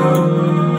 Música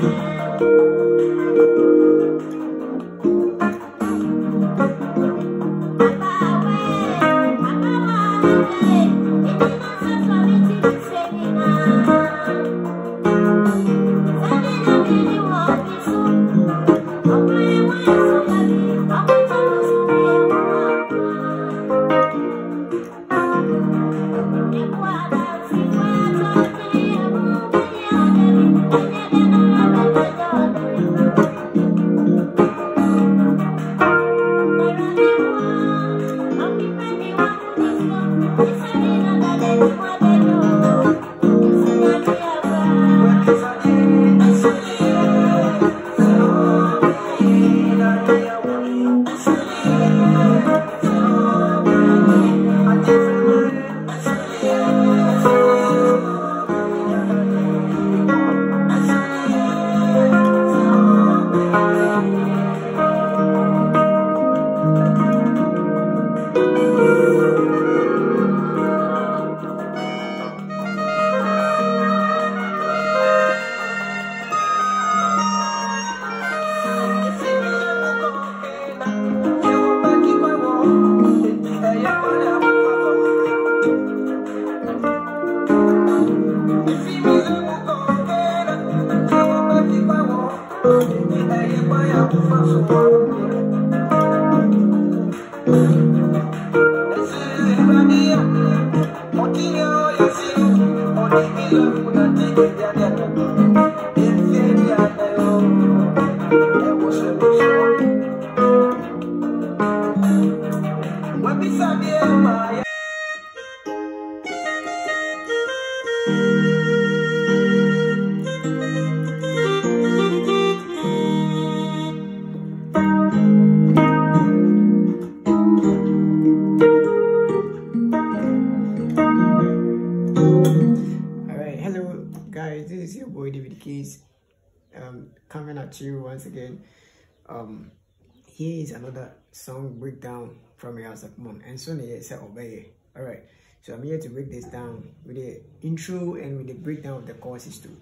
Alright, Keys um, coming at you once again. Um, here is another song breakdown from of Moon and so say obey. Alright, so I'm here to break this down with the intro and with the breakdown of the courses too.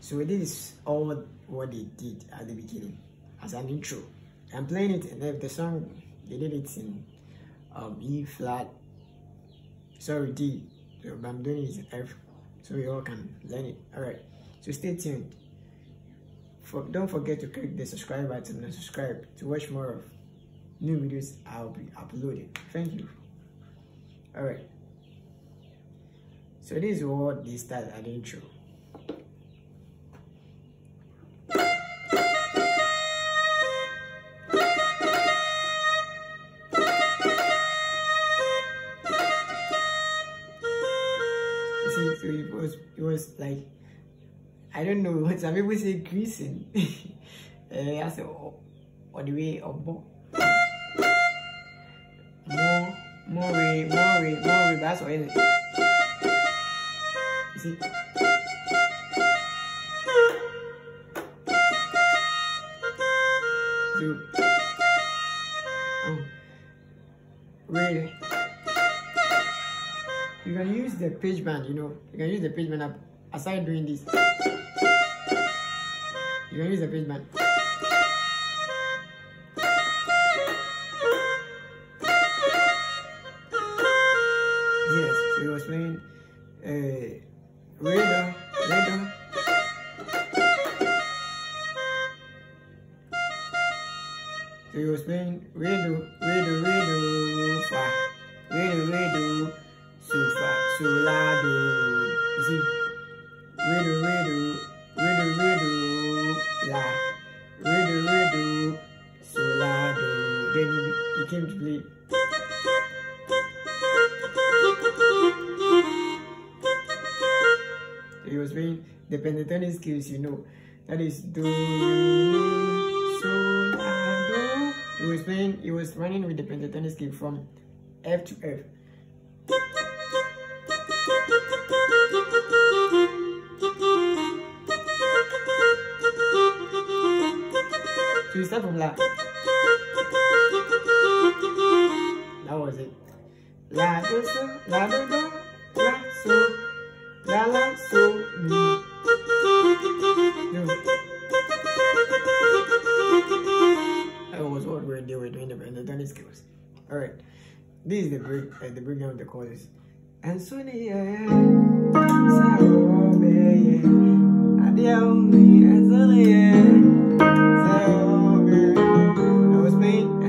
So this is all what they did at the beginning as an intro. I'm playing it and then the song they did it in um, E flat, sorry D, so I'm doing it in F so you all can learn it. Alright, so stay tuned. For, don't forget to click the subscribe button and subscribe to watch more of new videos I'll be uploading. Thank you. Alright. So this is what they start at the intro. See, so it was it was like I don't know some people say greasing. uh, I said oh, on the way of more more way, more way, more way, that's what it is. You see? So, um, really you can use the page band you know you can use the page band up aside doing this. You can use the page band yes he was playing uh radar radar so he was playing radio radio radio radio radio radio la. Radio radio so la do. Then he, came to play. He was playing the pentatonic scales you know. That is do re, so la do. He was playing he was running with the pentatonic scale from F to F So from La. How was it? La do so, la do do, la so, la la so mi. That was what were doing the pentatonic scales. All right, this is the break, uh, the breakdown of the chords. And soon yeah, so and soon yeah, so baby. I was playing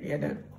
To